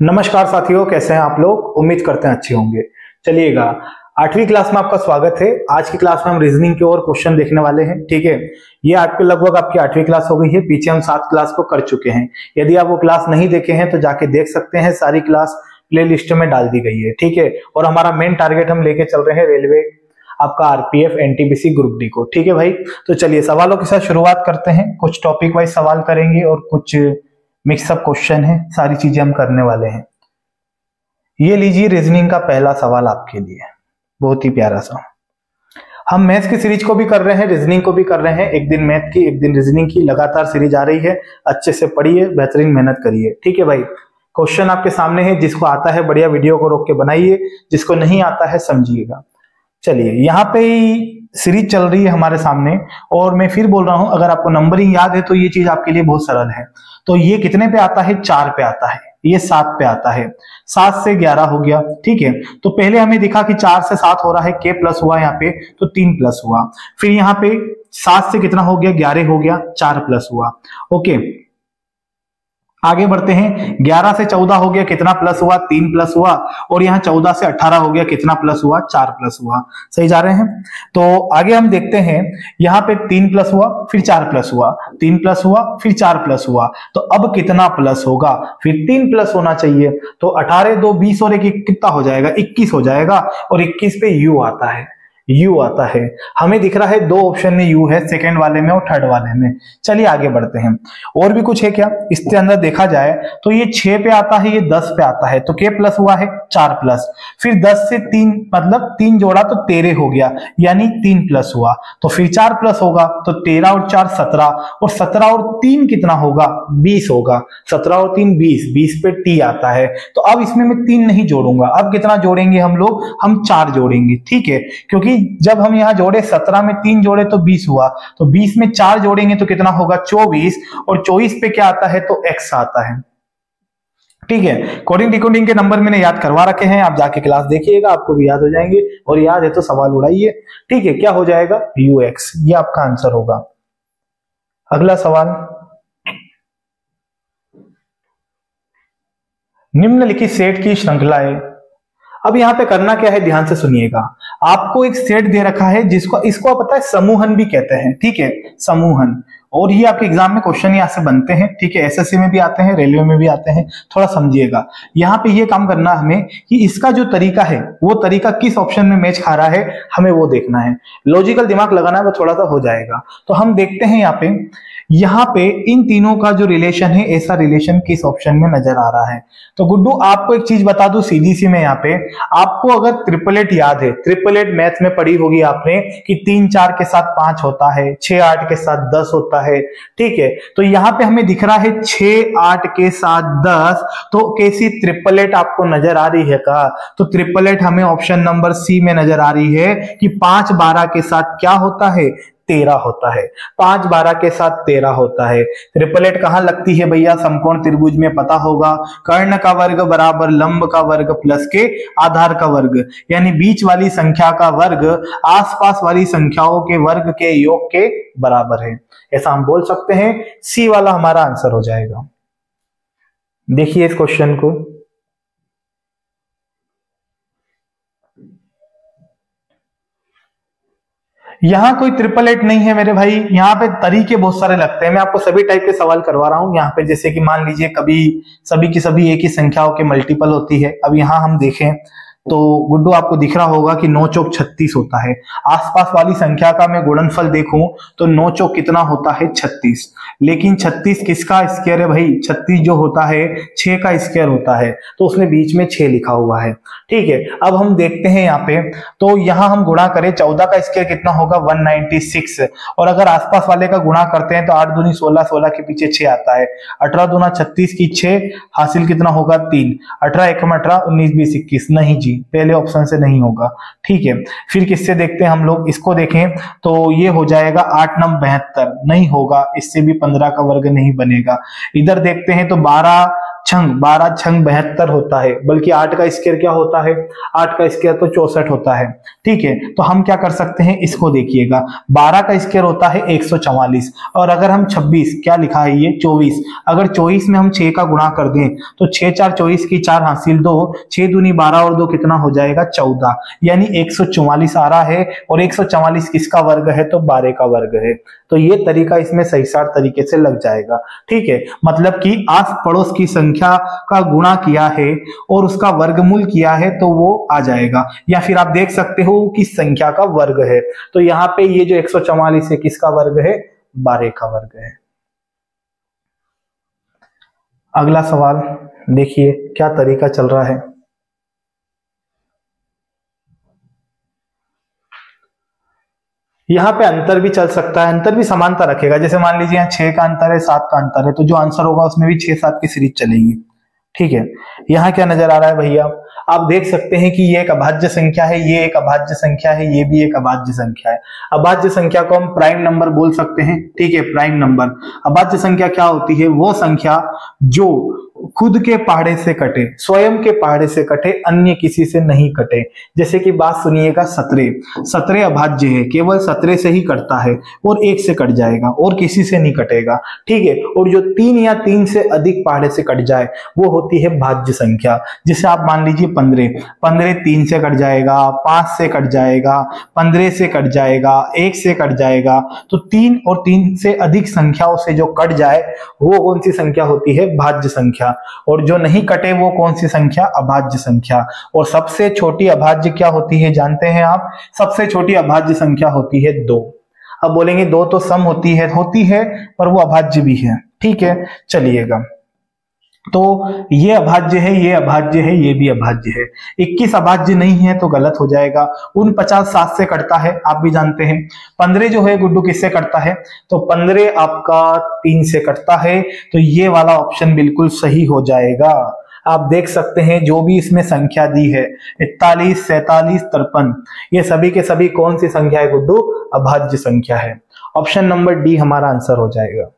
नमस्कार साथियों, कैसे हैं आप लोग? उम्मीद करते हैं अच्छे होंगे। चलिएगा, आठवीं क्लास में आपका स्वागत है। आज की क्लास में हम रीजनिंग के और क्वेश्चन देखने वाले हैं, ठीक है? ये आपके लगभग आपकी आठवीं क्लास हो गई है, पीछे हम सात क्लास को कर चुके हैं। यदि आप वो क्लास नहीं देखे हैं तो जाके देख सकते हैं, सारी क्लास प्ले लिस्ट में डाल दी गई है, ठीक है? और हमारा मेन टारगेट हम लेके चल रहे हैं रेलवे आपका आरपीएफ एनटीपीसी ग्रुप डी को, ठीक है भाई? तो चलिए, सवालों के साथ शुरुआत करते हैं। कुछ टॉपिक वाइज सवाल करेंगे और कुछ मिक्सअप क्वेश्चन है, सारी चीज़ें हम करने वाले हैं। ये लीजिए रीजनिंग का पहला सवाल आपके लिए। बहुत ही प्यारा सा। हम मैथ्स की सीरीज़ को भी कर रहे हैं रीजनिंग को भी कर रहे हैं। एक दिन मैथ की, एक दिन रीजनिंग की लगातार सीरीज़ आ रही है। अच्छे से पढ़िए, बेहतरीन मेहनत करिए। ठीक है भाई? क्वेश्चन आपके सामने है, जिसको आता है बढ़िया वीडियो को रोक के बनाइए। जिसको नहीं आता है, समझिएगा। चलिए, यहाँ पे सीरीज़ चल रही है हमारे सामने, और मैं फिर बोल रहा हूँ, अगर आपको नंबरिंग याद है तो ये चीज़ आपके लिए बहुत सरल है। तो ये कितने पे आता है? चार पे आता है। ये सात पे आता है। सात से ग्यारह हो गया, ठीक है? तो पहले हमें दिखा कि चार से सात हो रहा है, के प्लस हुआ यहाँ पे तो तीन प्लस हुआ। फिर यहाँ पे सात से कितना हो गया? ग्यारह हो गया, चार प्लस हुआ। ओके आगे बढ़ते हैं। 11 से 14 हो गया, कितना प्लस हुआ? तीन प्लस हुआ। और यहाँ 14 से 18 हो गया, कितना प्लस हुआ? चार प्लस हुआ। सही जा रहे हैं? तो आगे हम देखते हैं, यहाँ पे तीन प्लस हुआ, फिर चार प्लस हुआ। तीन प्लस हुआ, फिर चार प्लस हुआ। तो अब कितना प्लस होगा? फिर तीन प्लस होना चाहिए। तो अठारह, दो, बीस और एक कितना हो जाएगा? इक्कीस हो जाएगा। और इक्कीस पे यू आता है। यू आता है। हमें दिख रहा है दो ऑप्शन में यू है सेकंड वाले में और थर्ड वाले में। चलिए आगे बढ़ते हैं। और भी कुछ है क्या? इसके अंदर देखा जाए तो ये छह पे आता है, ये दस पे आता है। तो के प्लस हुआ है, चार प्लस फिर दस से तीन मतलब तीन जोड़ा तो तेरह हो गया, यानी तीन प्लस हुआ। तो फिर चार प्लस होगा तो तेरह और चार सत्रह। और सत्रह और तीन कितना होगा? बीस होगा। सत्रह और तीन बीस बीस पे टी आता है। तो अब इसमें मैं तीन नहीं जोड़ूँगा। अब कितना जोड़ेंगे हम लोग? हम चार जोड़ेंगे, ठीक है? क्योंकि जब हम यहाँ जोड़े, सत्रह में तीन जोड़े तो बीस हुआ। तो बीस में चार जोड़ेंगे तो कितना होगा? चौबीस। और चौबीस पे क्या आता है? तो एक्स आता है। ठीक है? कोडिंग डिकोडिंग के नंबर मैंने याद करवा रखे हैं। आप जाके क्लास देखिएगा, आपको भी याद हो जाएँगे। और याद है तो सवाल उड़ाइए। ठीक है, क्या हो जाएगा? यू एक्स ये आपका आंसर होगा। अगला सवाल। निम्नलिखित सेट की श्रृंखलाएँ अब यहाँ पे करना क्या है? ध्यान से सुनिएगा। आपको एक सेट दे रखा है जिसको, इसको पता है समूहन भी कहते हैं। ठीक है? समूहन। और ये आपके एग्ज़ाम में क्वेश्चन यहाँ से बनते हैं। ठीक है? एसएससी में भी आते हैं, रेलवे में भी आते हैं। थोड़ा समझिएगा। यहाँ पे ये काम करना हमें कि इसका जो तरीका है, वो तरीका किस ऑप्शन में मैच खा रहा है, हमें वो देखना है। लॉजिकल दिमाग लगाना है वो थोड़ा सा हो जाएगा। तो हम देखते हैं यहाँ पे। यहाँ पे इन तीनों का जो रिलेशन है, ऐसा रिलेशन किस ऑप्शन में नज़र आ रहा है? तो गुड्डू, आपको एक चीज़ बता दू सीधी सी में यहाँ पे। आपको अगर ट्रिपलेट याद है ट्रिपलेट मैथ में पढ़ी होगी आपने कि तीन चार के साथ पाँच होता है, छह आठ के साथ दस होता है, ठीक है? तो यहाँ पे हमें दिख रहा है छह आठ के साथ दस तो कैसी ट्रिपलेट आपको नज़र आ रही है का? तो ट्रिपलेट हमें ऑप्शन नंबर सी में नज़र आ रही है कि पाँच बारह के साथ क्या होता है? तेरह होता है। पाँच बारह के साथ तेरह होता है। ट्रिपलेट कहाँ लगती है भैया? समकोण त्रिभुज में पता होगा। कर्ण का वर्ग बराबर लंब का वर्ग प्लस के आधार का वर्ग। यानी बीच वाली संख्या का वर्ग आसपास वाली संख्याओं के वर्ग के योग के बराबर है। ऐसा हम बोल सकते हैं। सी वाला हमारा आंसर हो जाएगा। देखिए इस क्वेश्चन को। यहाँ कोई ट्रिपल एट नहीं है मेरे भाई। यहाँ पे तरीके बहुत सारे लगते हैं। मैं आपको सभी टाइप के सवाल करवा रहा हूँ। यहाँ पे जैसे कि मान लीजिए कभी सभी की सभी एक ही संख्याओं के मल्टीपल होती है। अब यहाँ हम देखें। तो गुड्डू, आपको दिख रहा होगा कि नौ चौक छत्तीस होता है। आसपास वाली संख्या का मैं गुणनफल देखूँ तो नौ चौक कितना होता है? छत्तीस। लेकिन छत्तीस किसका स्केयर है भाई? छत्तीस जो होता है, छह का स्केयर होता है। तो उसने बीच में छह लिखा हुआ है। ठीक है, अब हम देखते हैं यहाँ पे। तो यहाँ हम गुणा करें, चौदह का स्केयर कितना होगा? वन और अगर आसपास वाले का गुणा करते हैं तो आठ दूनी सोलह सोलह के पीछे छह आता है। अठारह दूना छत्तीस की छह, हासिल कितना होगा? तीन। अठारह, एक अठारह, उन्नीस, बीस, इक्कीस। नहीं जी पहले ऑप्शन से नहीं होगा। ठीक है, फिर किससे देखते हैं हम लोग? इसको देखें तो ये हो जाएगा आठ नम बहत्तर। नहीं होगा, इससे भी पंद्रह का वर्ग नहीं बनेगा। इधर देखते हैं तो बारह छंग, बारह छंग बहत्तर होता है, बल्कि आठ का स्केयर क्या होता है? आठ का स्केयर तो चौसठ होता है। ठीक है तो हम क्या कर सकते हैं? इसको देखिएगा। बारह का स्केयर होता है एक सौ चौवालीस। और अगर हम 26 क्या लिखा है ये? 24 अगर 24 में हम 6 का गुणा कर दें तो 6 चार 24 की चार हासिल दो, छह दूनी बारह और दो कितना हो जाएगा? चौदह। यानी एक सौ चौवालीस आ रहा है, और एक किसका वर्ग है? तो बारह का वर्ग है। तो ये तरीका इसमें सही सार तरीके से लग जाएगा। ठीक है मतलब कि आस पड़ोस की संख्या का गुणा किया है और उसका वर्गमूल किया है तो वो आ जाएगा। या फिर आप देख सकते हो किस संख्या का वर्ग है। तो यहाँ पे ये जो एक सौ चौवालीस है, किसका वर्ग है? बारह का वर्ग है। अगला सवाल, देखिए क्या तरीका चल रहा है। यहाँ पे अंतर भी चल सकता है, अंतर भी समानता रखेगा। जैसे मान लीजिए यहाँ छह का अंतर है, सात का अंतर है तो जो आंसर होगा उसमें भी छह सात की सीरीज़ चलेगी। ठीक है? यहाँ क्या नज़र आ रहा है भैया? आप देख सकते हैं कि ये एक अभाज्य संख्या है, ये एक अभाज्य संख्या है, ये भी एक अभाज्य संख्या है। अभाज्य संख्या को हम प्राइम नंबर बोल सकते हैं। ठीक है? प्राइम नंबर अभाज्य संख्या क्या होती है? वो संख्या जो खुद के पहाड़े से कटे, स्वयं के पहाड़े से कटे, अन्य किसी से नहीं कटे। जैसे कि बात सुनिएगा सतरे। सतरे अभाज्य है, केवल सतरे से ही कटता है, और एक से कट जाएगा, और किसी से नहीं कटेगा। ठीक है, और जो तीन या तीन से अधिक पहाड़े से कट जाए, वो होती है भाज्य संख्या। जिसे आप मान लीजिए पंद्रह। पंद्रह तीन से कट जाएगा, पाँच से कट जाएगा, पंद्रह से कट जाएगा, एक से कट जाएगा। तो तीन और तीन से अधिक संख्याओं से जो कट जाए, वो कौन सी संख्या होती है? भाज्य संख्या। संख्या। और जो नहीं कटे, वो कौन सी संख्या? अभाज्य संख्या। और सबसे छोटी अभाज्य क्या होती है, जानते हैं आप? सबसे छोटी अभाज्य संख्या होती है दो। अब बोलेंगे दो तो सम होती है होती है, पर वो अभाज्य भी है। ठीक है, चलिएगा। तो ये अभाज्य है, ये अभाज्य है, ये भी अभाज्य है। 21 अभाज्य नहीं है तो गलत हो जाएगा। उन पचास सात से कटता है, आप भी जानते हैं। पंद्रह जो है, गुड्डू किससे कटता है? तो पंद्रह आपका तीन से कटता है तो ये वाला ऑप्शन बिल्कुल सही हो जाएगा। आप देख सकते हैं, जो भी इसमें संख्या दी है, इकतालीस, सैतालीस, तिरपन, ये सभी के सभी कौन सी संख्या है, गुड्डू? अभाज्य संख्या है। ऑप्शन नंबर डी हमारा आंसर हो जाएगा।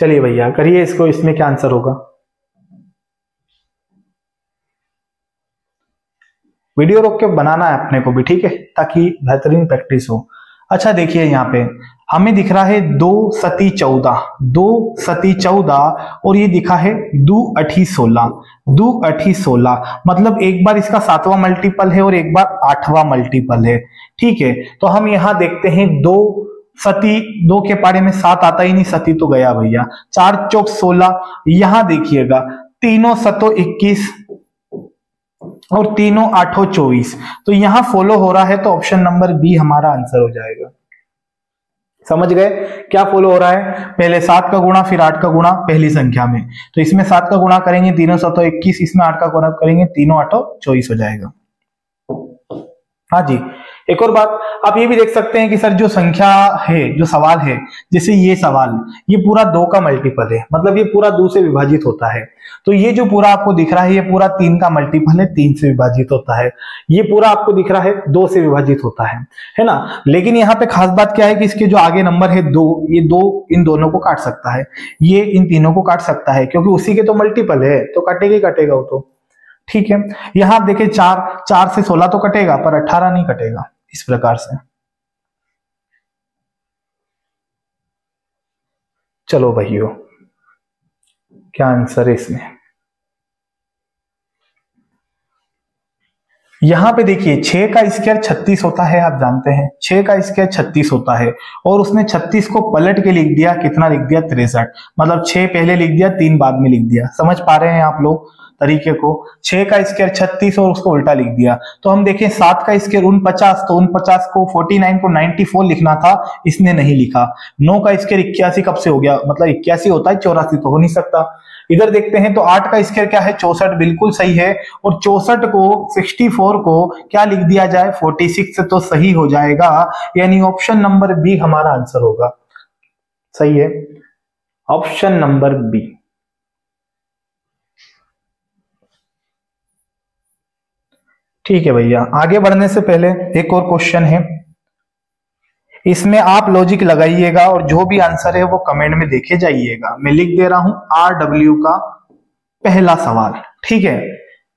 चलिए भैया, करिए इसको, इसमें क्या आंसर होगा? वीडियो रोक के बनाना है अपने को भी, ठीक है? ताकि बेहतरीन प्रैक्टिस हो। अच्छा देखिए यहाँ पे, हमें दिख रहा है दो सती चौदह, दो सती चौदह, और ये दिखा है दो अठी सोलह, दो अठी सोलह। मतलब एक बार इसका सातवां मल्टीपल है और एक बार आठवां मल्टीपल है, ठीक है? तो हम यहाँ देखते हैं दो सती दो के पारे में सात आता ही नहीं, सती तो गया भैया। चार चौक सोलह, यहाँ देखिएगा, तीनों सतो इक्कीस और तीनों आठों चौबीस। तो यहाँ फॉलो हो रहा है तो ऑप्शन नंबर बी हमारा आंसर हो जाएगा। समझ गए? क्या फॉलो हो रहा है? पहले सात का गुणा, फिर आठ का गुणा, पहली संख्या में। तो इसमें सात का गुणा करेंगे, तीनों सतो इक्कीस, इसमें आठ का गुणा करेंगे, तीनों आठों चौबीस हो जाएगा। हाँ जी। एक और बात, आप ये भी देख सकते हैं कि सर जो संख्या है, जो सवाल है, जैसे ये सवाल, ये पूरा दो का मल्टीपल है मतलब ये पूरा दो से विभाजित होता है। तो ये जो पूरा आपको दिख रहा है, ये पूरा तीन का मल्टीपल है, तीन से विभाजित होता है। ये पूरा आपको दिख रहा है, दो से विभाजित होता है है ना? लेकिन यहाँ पे खास बात क्या है कि इसके जो आगे नंबर है, दो, ये दो इन दोनों को काट सकता है। ये इन तीनों को काट सकता है, क्योंकि उसी के तो मल्टीपल है तो कटेगा ही कटेगा वो तो। ठीक है? यहाँ देखिए, चार चार से सोलह तो कटेगा, पर अट्ठारह नहीं कटेगा। इस प्रकार से। चलो भाइयों क्या आंसर है इसमें? यहाँ पे देखिए, छह का स्क्वायर छत्तीस होता है, आप जानते हैं। छह का स्क्वायर छत्तीस होता है। और उसने छत्तीस को पलट के लिख दिया, कितना लिख दिया? तिरसठ। मतलब छह पहले लिख दिया, तीन बाद में लिख दिया। समझ पा रहे हैं आप लोग तरीके को? छह का स्केयर छत्तीस और उसको उल्टा लिख दिया। तो हम देखें, सात का स्केयर उन पचास तो उन पचास को फोर्टी नाइन को नाइनटी फोर लिखना था, इसने नहीं लिखा। नौ का स्केयर इक्यासी कब से हो गया? मतलब इक्यासी होता है, चौरासी तो हो नहीं सकता। इधर देखते हैं तो आठ का स्केयर क्या है? चौसठ, बिल्कुल सही है। और चौसठ को सिक्सटी फोर को क्या लिख दिया जाए? फोर्टी सिक्स तो सही हो जाएगा। यानी ऑप्शन नंबर बी हमारा आंसर होगा। सही है? ऑप्शन नंबर बी ठीक है भैया। आगे बढ़ने से पहले एक और क्वेश्चन है। इसमें आप लॉजिक लगाइएगा और जो भी आंसर है वो कमेंट में देखे जाइएगा। मैं लिख दे रहा हूँ आर डब्ल्यू का पहला सवाल। ठीक है?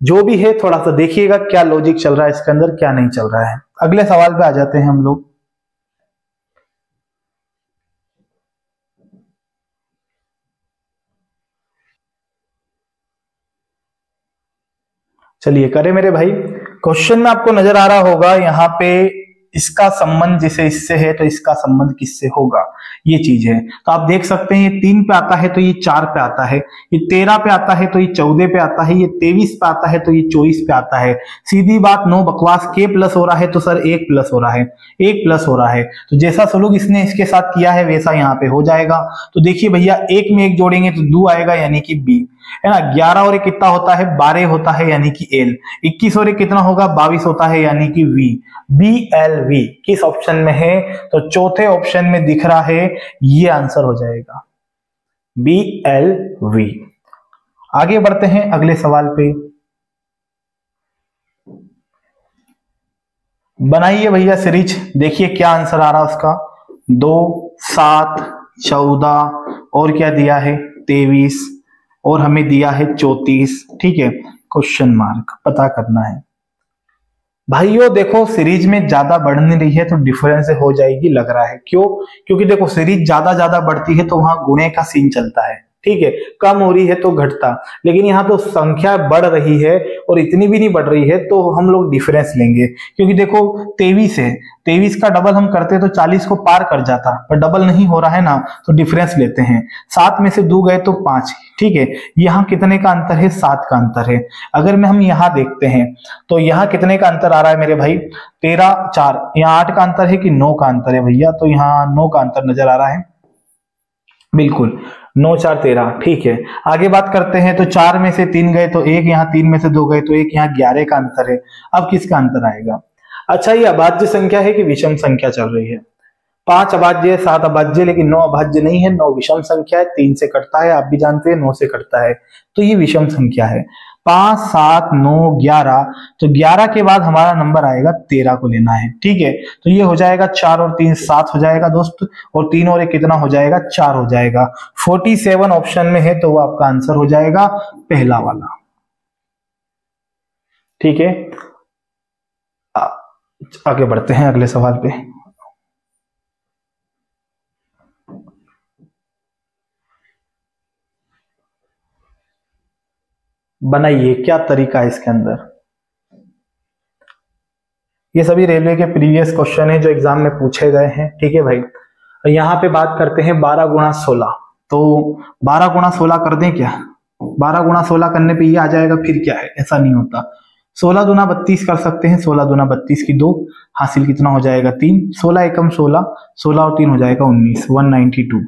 जो भी है, थोड़ा सा देखिएगा क्या लॉजिक चल रहा है इसके अंदर, क्या नहीं चल रहा है। अगले सवाल पे आ जाते हैं हम लोग। चलिए, करें मेरे भाई। क्वेश्चन में आपको नज़र आ रहा होगा, यहाँ पे इसका संबंध जैसे इससे है तो इसका संबंध किससे होगा? ये चीज़ है। तो आप देख सकते हैं, ये तीन पे आता है तो ये चार पे आता है। ये तेरह पे आता है तो ये चौदह पे आता है। ये तेईस पे आता है तो ये चौबीस पे आता है। सीधी बात, नो बकवास, के प्लस हो रहा है तो सर एक प्लस हो रहा है। एक प्लस हो रहा है। तो जैसा सलूक इसने इसके साथ किया है, वैसा यहाँ पे हो जाएगा। तो देखिए भैया, एक में एक जोड़ेंगे तो दो आएगा, यानी कि बी। है ना? ग्यारह और एक कितना होता है? बारह होता है यानी कि एल इक्कीस और एक कितना होगा? बाईस होता है यानी कि वी बी एल वी किस ऑप्शन में है? तो चौथे ऑप्शन में दिख रहा है, ये आंसर हो जाएगा। बी एल वी आगे बढ़ते हैं अगले सवाल पे। बनाइए भैया सीरीज़ देखिए क्या आंसर आ रहा उसका। दो, सात, चौदह, और क्या दिया है? तेवीस और हमें दिया है चौतीस, ठीक है? क्वेश्चन मार्क पता करना है। भाइयों, देखो सीरीज़ में ज़्यादा बढ़ नहीं रही है तो डिफरेंस हो जाएगी, लग रहा है। क्यों? क्योंकि देखो सीरीज़ ज़्यादा ज़्यादा बढ़ती है तो वहाँ गुणे का सीन चलता है, ठीक है? कम हो रही है तो घटता। लेकिन यहाँ तो संख्या बढ़ रही है और इतनी भी नहीं बढ़ रही है तो हम लोग डिफरेंस लेंगे। क्योंकि देखो, तेईस है। तेईस का डबल हम करते तो चालीस को पार कर जाता, पर डबल नहीं हो रहा है ना तो डिफरेंस लेते हैं। सात में से दो गए तो पाँच। ठीक है, यहाँ कितने का अंतर है? सात का अंतर है। अगर मैं हम यहाँ देखते हैं तो यहाँ कितने का अंतर आ रहा है मेरे भाई? तेरह, चार। यहाँ आठ का अंतर है कि नौ का अंतर है भैया? तो यहाँ नौ का अंतर नज़र आ रहा है। बिल्कुल, नौ, चार, तेरह। ठीक है, आगे बात करते हैं तो चार में से तीन गए तो एक यहाँ तीन में से दो गए तो एक यहाँ ग्यारह का अंतर है। अब किसका अंतर आएगा? अच्छा ये अभाज्य संख्या है कि विषम संख्या चल रही है? पाँच अभाज्य, सात अभाज्य, लेकिन नौ अभाज्य नहीं है, नौ विषम संख्या है, तीन से कटता है, आप भी जानते हैं, नौ से कटता है। तो ये विषम संख्या है। पाँच, सात, नौ, ग्यारह तो ग्यारह के बाद हमारा नंबर आएगा, तेरह को लेना है, ठीक है? तो ये हो जाएगा चार और तीन, सात हो जाएगा दोस्त, और तीन और एक कितना हो जाएगा? चार हो जाएगा। फोर्टी सेवन ऑप्शन में है तो वो आपका आंसर हो जाएगा, पहला वाला। ठीक है? आगे बढ़ते हैं अगले सवाल पे। बनाइए, क्या तरीका है इसके अंदर? ये सभी रेलवे के प्रीवियस क्वेश्चन है जो एग्ज़ाम में पूछे गए हैं, ठीक है भाई? यहाँ पे बात करते हैं बारह गुणा सोलह। तो बारह गुणा सोलह कर दें क्या? बारह गुणा सोलह करने पे ये आ जाएगा, फिर क्या है? ऐसा नहीं होता। सोलह दुना बत्तीस कर सकते हैं, सोलह दुना बत्तीस की दो, हासिल कितना हो जाएगा? तीन। सोलह एकम सोलह सोलह और तीन हो जाएगा उन्नीस, वन नाइनटी टू।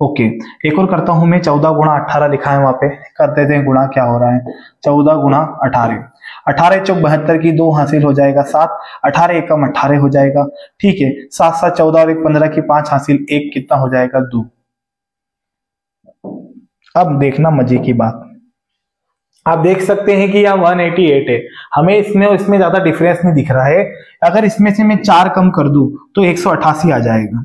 ओके, एक और करता हूँ मैं, चौदह गुणा अठारह लिखा है वहाँ पे, कर देते हैं गुणा, क्या हो रहा है? चौदह गुणा अठारह। अठारह चौक बहत्तर की दो हासिल हो जाएगा, सात, अठारह एकम अठारह हो जाएगा, ठीक है, सात सात, चौदह और एक पंद्रह की पाँच हासिल, एक कितना हो जाएगा? दो। अब देखना मज़े की बात। आप देख सकते हैं कि यहाँ 188 है। हमें इसमें और इसमें ज़्यादा डिफरेंस नहीं दिख रहा है। अगर इसमें से मैं चार कम कर दूँ तो एक सौ अठासी आ जाएगा।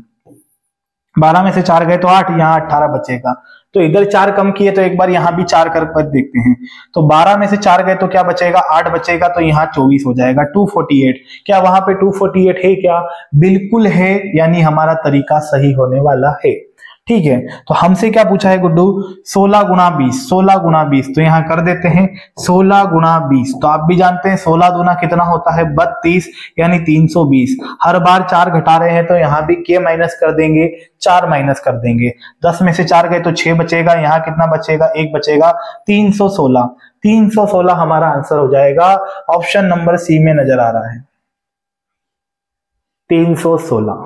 बारह में से चार गए तो आठ, यहाँ अट्ठारह बचेगा। तो इधर चार कम किए तो एक बार यहाँ भी चार कर पर देखते हैं। तो बारह में से चार गए तो क्या बचेगा? आठ बचेगा तो यहाँ चौबीस हो जाएगा। Two forty eight. क्या वहाँ पे टू फोर्टी एट है क्या? बिल्कुल है, यानी हमारा तरीका सही होने वाला है। ठीक है? तो हमसे क्या पूछा है गुड्डू? 16 गुना बीस, सोलह गुना बीस तो यहाँ कर देते हैं 16 गुना बीस। तो आप भी जानते हैं 16 गुना कितना होता है? 32 यानी 320 हर बार चार घटा रहे हैं तो यहाँ भी के माइनस कर देंगे, चार माइनस कर देंगे। दस में से चार गए तो छह बचेगा, यहाँ कितना बचेगा? एक बचेगा, तीन सौ सोलह। तीन सौ सोलह हमारा आंसर हो जाएगा ऑप्शन नंबर सी में नज़र आ रहा है। तीन सौ सोलह।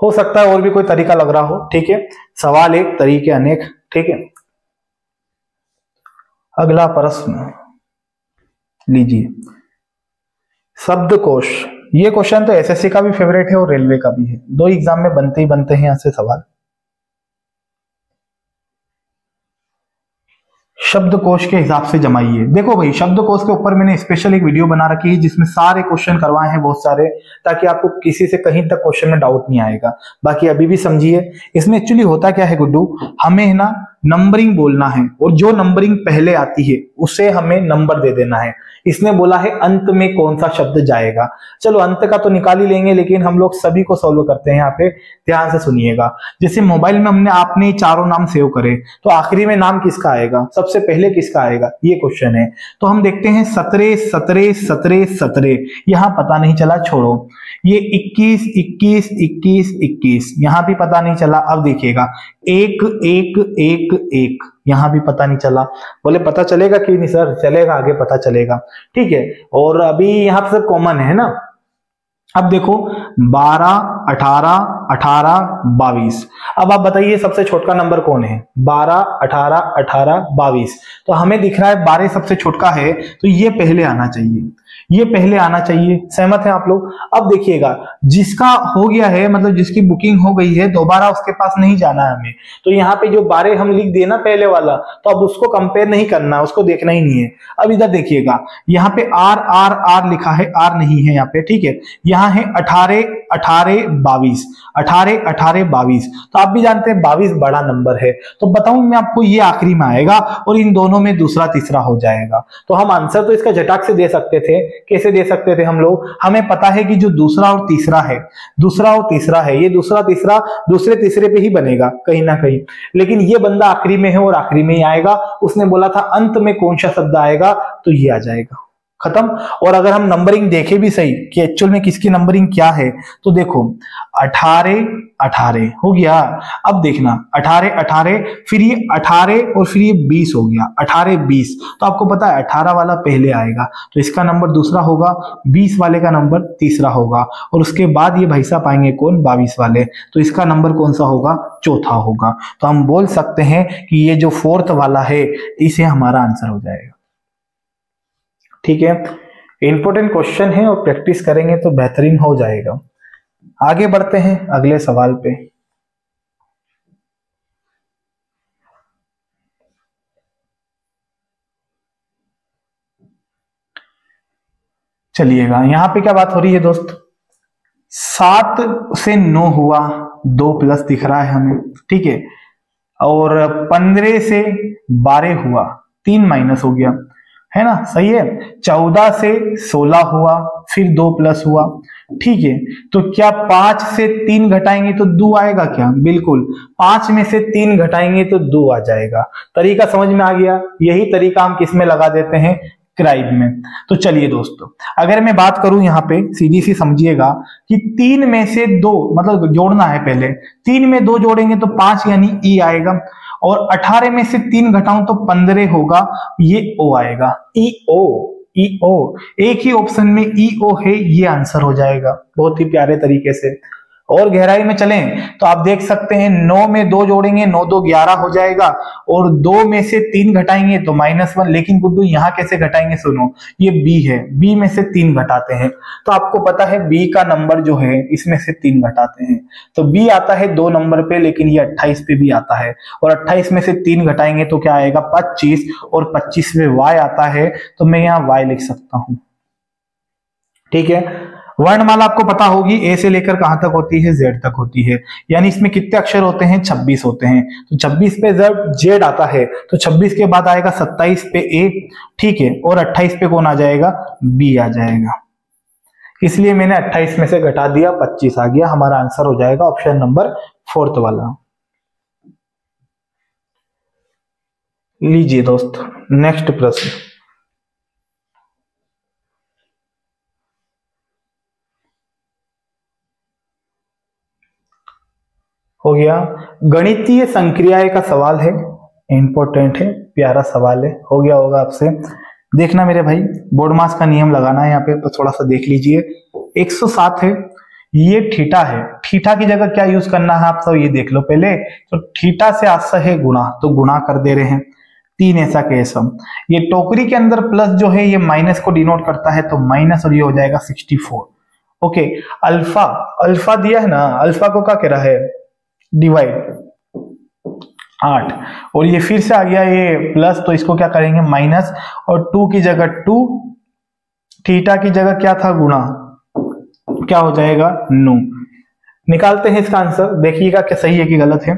हो सकता है और भी कोई तरीका लग रहा हो, ठीक है? सवाल एक, तरीके अनेक, ठीक है? अगला प्रश्न लीजिए। शब्दकोश ये क्वेश्चन तो एसएससी का भी फेवरेट है और रेलवे का भी है। दो एग्ज़ाम में बनते ही बनते हैं यहाँ से सवाल। शब्दकोश के हिसाब से जमाइए देखो भाई, शब्दकोश के ऊपर मैंने स्पेशल एक वीडियो बना रखी है जिसमें सारे क्वेश्चन करवाए हैं बहुत सारे, ताकि आपको किसी से कहीं तक क्वेश्चन में डाउट नहीं आएगा। बाकी अभी भी समझिए। इसमें एक्चुअली होता क्या है गुड्डू? हमें ना नंबरिंग बोलना है और जो नंबरिंग पहले आती है, उसे हमें नंबर दे देना है। इसने बोला है, अंत में कौन सा शब्द जाएगा? चलो, अंत का तो निकाल ही लेंगे, लेकिन हम लोग सभी को सॉल्व करते हैं यहाँ पे। ध्यान से सुनिएगा। जैसे मोबाइल में हमने आपने चारों नाम सेव करे तो आखिरी में नाम किसका आएगा? सबसे पहले किसका आएगा? ये क्वेश्चन है। तो हम देखते हैं सत्रह सत्रह सत्रह सत्रह यहाँ पता नहीं चला, छोड़ो। ये 21 21 21 21 यहाँ भी पता नहीं चला। अब देखिएगा। एक एक एक एक। यहाँ भी पता नहीं चला। बोले पता चलेगा कि नहीं सर? चलेगा आगे पता चलेगा। ठीक है? और अभी यहाँ पर कॉमन है ना? अब देखो 12, 18, 18, 22 अब आप बताइए सबसे छोटका नंबर कौन है? 12, 18, 18, 22 तो हमें दिख रहा है 12 सबसे छोटका है तो ये पहले आना चाहिए। ये पहले आना चाहिए। सहमत है आप लोग? अब देखिएगा, जिसका हो गया है मतलब जिसकी बुकिंग हो गई है, दोबारा उसके पास नहीं जाना है हमें। तो यहाँ पे जो बारह हम लिख दिए ना पहले वाला तो अब उसको कंपेयर नहीं करना, उसको देखना ही नहीं है। अब इधर देखिएगा, यहाँ पे आर आर आर लिखा है आर नहीं है यहाँ पे, ठीक है? यहाँ है अठारह अठारह बाईस अठारह अठारह बाईस तो आप भी जानते हैं बाईस बड़ा नंबर है। तो बताऊँ मैं आपको, ये आखिरी में आएगा और इन दोनों में दूसरा तीसरा हो जाएगा। तो हम आंसर तो इसका झटाक से दे सकते थे कैसे दे सकते थे हम लोग? हमें पता है कि जो दूसरा और तीसरा है, दूसरा और तीसरा है, ये दूसरा, तीसरा, दूसरे, तीसरे पे ही बनेगा, कहीं ना कहीं। लेकिन ये बंदा आखिरी में है और आखिरी में ही आएगा। उसने बोला था, अंत में कौन सा शब्द आएगा? तो ये आ जाएगा। खत्म। और अगर हम नंबरिंग देखे भी सही कि एक्चुअल में किसकी नंबरिंग क्या है तो देखो, अठारह अठारह, हो गया। अब देखना, अठारह अठारह, फिर ये अठारह और फिर ये बीस हो गया। अठारह, बीस। तो आपको पता है, अठारह वाला पहले आएगा तो इसका नंबर दूसरा होगा, बीस वाले का नंबर तीसरा होगा, और उसके बाद ये भाई साहब आएँगे कौन? बाईस वाले। तो इसका नंबर कौन सा होगा? चौथा होगा। तो हम बोल सकते हैं कि ये जो फोर्थ वाला है, इसे हमारा आंसर हो जाएगा। ठीक है? इंपॉर्टेंट क्वेश्चन है और प्रैक्टिस करेंगे तो बेहतरीन हो जाएगा। आगे बढ़ते हैं अगले सवाल पे। चलिएगा, यहाँ पे क्या बात हो रही है दोस्त? सात से नौ हुआ, दो प्लस दिख रहा है हमें, ठीक है? और पंद्रह से बारह हुआ, तीन माइनस हो गया। है ना? सही है? चौदह से सोलह हुआ, फिर दो प्लस हुआ। ठीक है? तो क्या पाँच से तीन घटाएँगे तो दो आएगा क्या? बिल्कुल। पाँच में से तीन घटाएँगे तो दो आ जाएगा। तरीका समझ में आ गया? यही तरीका हम किसमें लगा देते हैं? क्राइब में। तो चलिए दोस्तों, अगर मैं बात करूँ यहाँ पे सीधी सी समझिएगा कि तीन में से दो मतलब जोड़ना है पहले। तीन में दो जोड़ेंगे तो पाँच यानी ई आएगा। और 18 में से तीन घटाऊं तो 15 होगा ये ओ आएगा। ई ओ ई ओ एक ही ऑप्शन में ई ओ है ये आंसर हो जाएगा। बहुत ही प्यारे तरीके से। और गहराई में चलें तो आप देख सकते हैं नौ में दो जोड़ेंगे, नौ दो ग्यारह हो जाएगा और दो में से तीन घटाएँगे तो माइनस वन लेकिन गुड्डू, यहाँ कैसे घटाएँगे सुनो, ये बी है। बी में से तीन घटाते हैं। तो आपको पता है बी का नंबर जो है, इसमें से तीन घटाते हैं। तो बी आता है दो नंबर पे, लेकिन ये अट्ठाईस पे भी आता है। और अट्ठाईस में से तीन घटाएँगे तो क्या आएगा? पच्चीस। और पच्चीस में वाई आता है तो मैं यहाँ वाई लिख सकता हूँ। ठीक है? वर्णमाला आपको पता होगी ए से लेकर कहाँ तक होती है जेड तक होती है। यानी इसमें कितने अक्षर होते हैं? 26 होते हैं। तो 26 पे जब जेड आता है। तो 26 के बाद आएगा 27 पे ए ठीक है। और 28 पे कौन आ जाएगा? बी आ जाएगा। इसलिए मैंने 28 में से घटा दिया 25 आ गया। हमारा आंसर हो जाएगा ऑप्शन नंबर फोर्थ वाला। लीजिए दोस्त, नेक्स्ट प्रश्न। हो गया। गणितीय संक्रियाएँ का सवाल है इंपॉर्टेंट है, प्यारा सवाल है, हो गया होगा आपसे। देखना मेरे भाई बोर्ड मास का नियम लगाना है यहाँ पे तो थोड़ा सा देख लीजिए। 107 है, ये ठीठा है। ठीठा की जगह क्या यूज़ करना है आप सब, ये देख लो पहले। तो ठीठा से आशा है गुणा तो गुणा कर दे रहे हैं। तीन ऐसा केस हम। ये टोकरी के अंदर प्लस जो है, ये माइनस को डिनोट करता है तो माइनस और ये हो जाएगा 64 ओके अल्फ़ा अल्फ़ा दिया है ना अल्फ़ा को क्या कह रहा है? डिवाइड आठ। और ये फिर से आ गया ये प्लस तो इसको क्या करेंगे? माइनस और टू की जगह टू थीटा की जगह क्या था गुणा? क्या हो जाएगा? नो निकालते हैं इसका आंसर देखिएगा क्या सही है कि गलत है।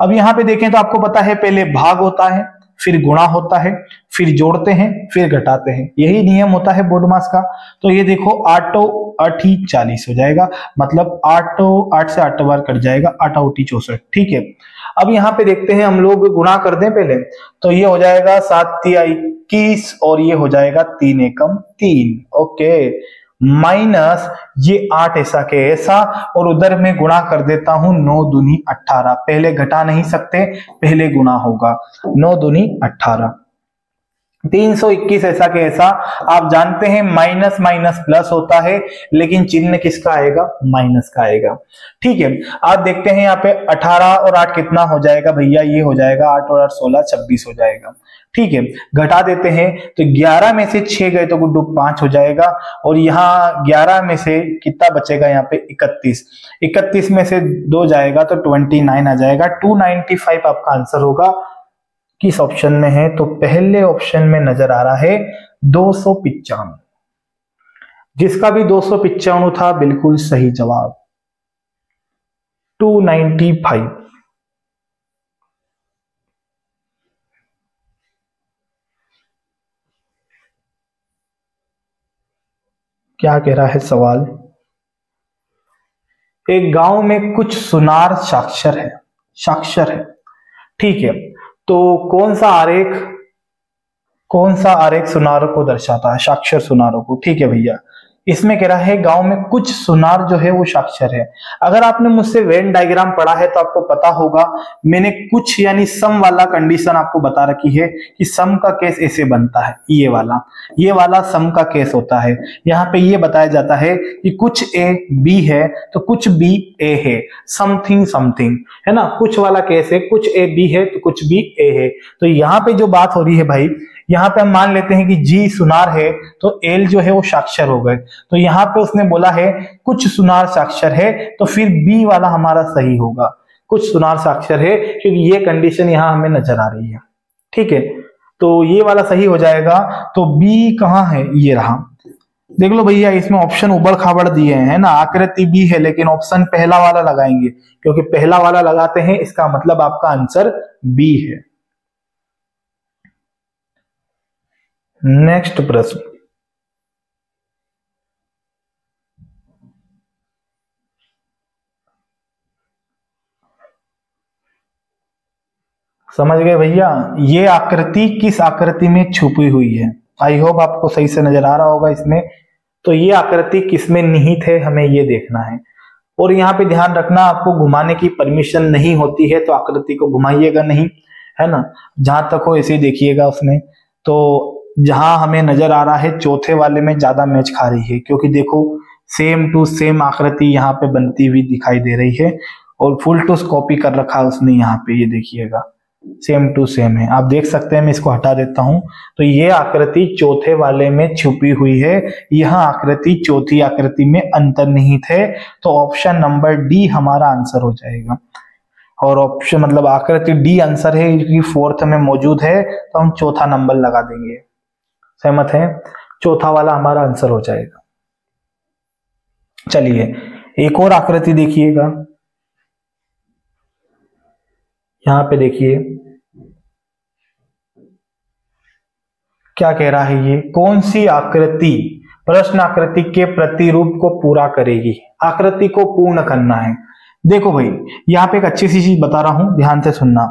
अब यहाँ पे देखें तो आपको पता है, पहले भाग होता है। फिर गुणा होता है, फिर जोड़ते हैं, फिर घटाते हैं। यही नियम होता है बोर्ड मास का। तो ये देखो, आठो अठी चालीस हो जाएगा। मतलब आठो, आठ से आठ बार कट जाएगा, आठ अठी चौसठ। ठीक है? अब यहाँ पे देखते हैं हम लोग गुणा कर दें पहले। तो ये हो जाएगा सात इक्कीस और ये हो जाएगा तीन एकम तीन। ओके? माइनस ये आठ ऐसा के ऐसा, और उधर में गुणा कर देता हूँ नौ दुनी अट्ठारह। पहले घटा नहीं सकते, पहले गुणा होगा। नौ दुनी अट्ठारह। 321 ऐसा के ऐसा। आप जानते हैं माइनस माइनस प्लस होता है, लेकिन चिन्ह किसका आएगा? माइनस का आएगा। ठीक है, आप देखते हैं यहाँ पे 18 और 8 कितना हो जाएगा भैया? ये हो जाएगा 8 और 8 16 26 हो जाएगा। ठीक है, घटा देते हैं तो 11 में से 6 गए तो गुड्डू पाँच हो जाएगा। और यहाँ 11 में से कितना बचेगा यहाँ पे? 31 31 में से दो जाएगा तो 29 आ जाएगा। 295 आपका आंसर होगा। किस ऑप्शन में है? तो पहले ऑप्शन में नज़र आ रहा है दो सौ जिसका भी दो सौ था, बिल्कुल सही जवाब। 295 क्या कह रहा है सवाल? एक गाँव में कुछ सुनार साक्षर है साक्षर है। ठीक है तो कौन सा आरेख, कौन सा आरेख सुनारों को दर्शाता है? साक्षर सुनारों को। ठीक है भैया। इसमें कह रहा है, गाँव में कुछ सुनार जो है वो साक्षर है। अगर आपने मुझसे वेन डायग्राम पढ़ा है तो आपको पता होगा, मैंने कुछ यानी सम वाला कंडीशन आपको बता रखी है कि सम का केस ऐसे बनता है, ये वाला। ये वाला सम का केस होता है। यहाँ पे ये बताया जाता है कि कुछ ए बी है तो कुछ बी ए है। समथिंग समथिंग है ना? कुछ वाला केस है, कुछ ए बी है तो कुछ बी ए है। तो यहाँ पे जो बात हो रही है भाई यहाँ पे हम मान लेते हैं कि जी सुनार है तो एल जो है वो साक्षर हो गए। तो यहाँ पे उसने बोला है, कुछ सुनार साक्षर है तो फिर बी वाला हमारा सही होगा। कुछ सुनार साक्षर है, क्योंकि ये कंडीशन यहाँ हमें नज़र आ रही है। ठीक है? तो ये वाला सही हो जाएगा। तो बी कहाँ है? ये रहा। देख लो भैया, इसमें ऑप्शन उबड़ खाबड़ दिए हैं ना? आकृति बी है, लेकिन ऑप्शन पहला वाला लगाएँगे, क्योंकि पहला वाला लगाते हैं, इसका मतलब आपका आंसर बी है। नेक्स्ट प्रश्न। समझ गए भैया? ये आकृति किस आकृति में छुपी हुई है? आई होप आपको सही से नज़र आ रहा होगा इसमें। तो ये आकृति किसमें निहित है, हमें ये देखना है। और यहाँ पे ध्यान रखना, आपको घुमाने की परमिशन नहीं होती है तो आकृति को घुमाइएगा नहीं, है ना? जहाँ तक हो ऐसे देखिएगा उसमें। तो जहाँ हमें नज़र आ रहा है, चौथे वाले में ज़्यादा मैच खा रही है, क्योंकि देखो सेम टू सेम आकृति यहाँ पे बनती हुई दिखाई दे रही है, और फुल टू कॉपी कर रखा है उसने यहाँ पे, ये देखिएगा। सेम टू सेम है। आप देख सकते हैं, मैं इसको हटा देता हूँ। तो ये आकृति चौथे वाले में छुपी हुई है। यह आकृति चौथी आकृति में अंतर्निहित है। तो ऑप्शन नंबर डी हमारा आंसर हो जाएगा। और ऑप्शन मतलब आकृति डी आंसर है फोर्थ में मौजूद है। तो हम चौथा नंबर लगा देंगे। सहमत है, चौथा वाला हमारा आंसर हो जाएगा। चलिए, एक और आकृति देखिएगा। यहाँ पे देखिए, क्या कह रहा है ये? कौन सी आकृति प्रश्न आकृति के प्रतिरूप को पूरा करेगी? आकृति को पूर्ण करना है। देखो भाई, यहाँ पे एक अच्छी सी चीज़ बता रहा हूँ, ध्यान से सुनना।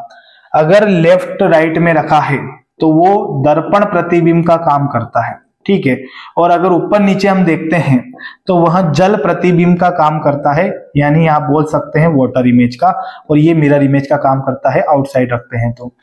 अगर लेफ़्ट राइट में रखा है तो वो दर्पण प्रतिबिंब का काम करता है, ठीक है? और अगर ऊपर नीचे हम देखते हैं तो वह जल प्रतिबिंब का काम करता है, यानी आप बोल सकते हैं वाटर इमेज का, और ये मिरर इमेज का काम करता है आउटसाइड रखते हैं तो।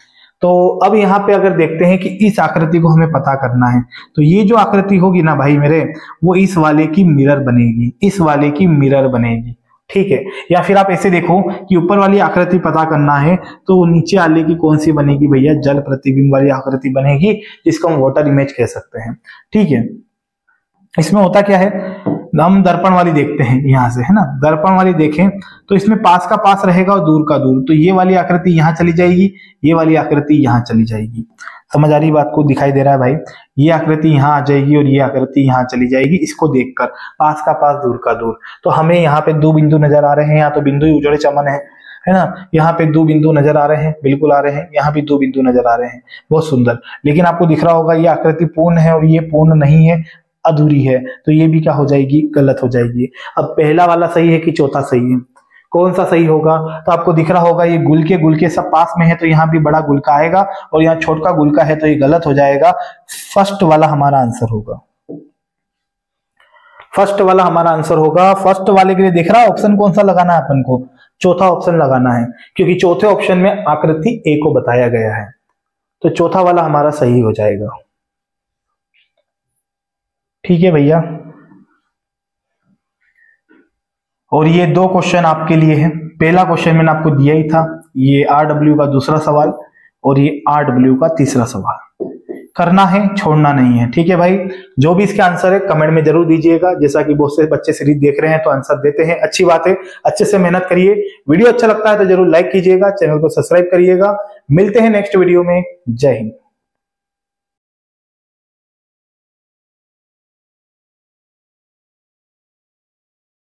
तो अब यहाँ पे अगर देखते हैं कि इस आकृति को हमें पता करना है तो ये जो आकृति होगी ना भाई मेरे, वो इस वाले की मिरर बनेगी, इस वाले की मिरर बनेगी। ठीक है? या फिर आप ऐसे देखो कि ऊपर वाली आकृति पता करना है तो नीचे वाले की कौन सी बनेगी भैया? जल प्रतिबिंब वाली आकृति बनेगी, जिसको हम वाटर इमेज कह सकते हैं। ठीक है? इसमें होता क्या है? हम दर्पण वाली देखते हैं यहाँ से, है ना? दर्पण वाली देखें तो इसमें पास का पास रहेगा और दूर का दूर। तो ये वाली आकृति यहाँ चली जाएगी, ये वाली आकृति यहाँ चली जाएगी। समझ आ रही बात को दिखाई दे रहा है भाई। ये आकृति यहाँ आ जाएगी और ये आकृति यहाँ चली जाएगी, इसको देखकर, पास का पास, दूर का दूर। तो हमें यहाँ पे दो बिंदु नज़र आ रहे हैं, यहाँ तो बिंदु ही उजड़े चमन है है ना? यहाँ पे दो बिंदु नज़र आ रहे हैं, बिल्कुल आ रहे हैं, यहाँ भी दो बिंदु नज़र आ रहे हैं। बहुत सुंदर। लेकिन आपको दिख रहा होगा, ये आकृति पूर्ण है और ये पूर्ण नहीं है, अधूरी है। तो ये भी क्या हो जाएगी? गलत हो जाएगी। अब पहला वाला सही है कि चौथा सही है? कौन सा सही होगा? तो आपको दिख रहा होगा, ये गुल के गुल के सब पास में है तो यहाँ भी बड़ा गुल का आएगा और यहाँ छोटका गुल का है तो ये गलत हो जाएगा। फ़र्स्ट वाला हमारा आंसर होगा। फ़र्स्ट वाला हमारा आंसर होगा। फ़र्स्ट वाले के लिए दिख रहा है ऑप्शन कौन सा लगाना है अपन को? चौथा ऑप्शन लगाना है, क्योंकि चौथे ऑप्शन में आकृति ए को बताया गया है। तो चौथा वाला हमारा सही हो जाएगा। ठीक है भैया? और ये दो क्वेश्चन आपके लिए है। पहला क्वेश्चन मैंने आपको दिया ही था, ये आर डब्ल्यू का दूसरा सवाल और ये आर डब्ल्यू का तीसरा सवाल। करना है, छोड़ना नहीं है। ठीक है भाई? जो भी इसके आंसर है कमेंट में ज़रूर दीजिएगा। जैसा कि बहुत से बच्चे सीरीज़ देख रहे हैं तो आंसर देते हैं। अच्छी बात है, अच्छे से मेहनत करिए। वीडियो अच्छा लगता है तो ज़रूर लाइक कीजिएगा चैनल को सब्सक्राइब करिएगा। मिलते हैं नेक्स्ट वीडियो में। जय हिंद।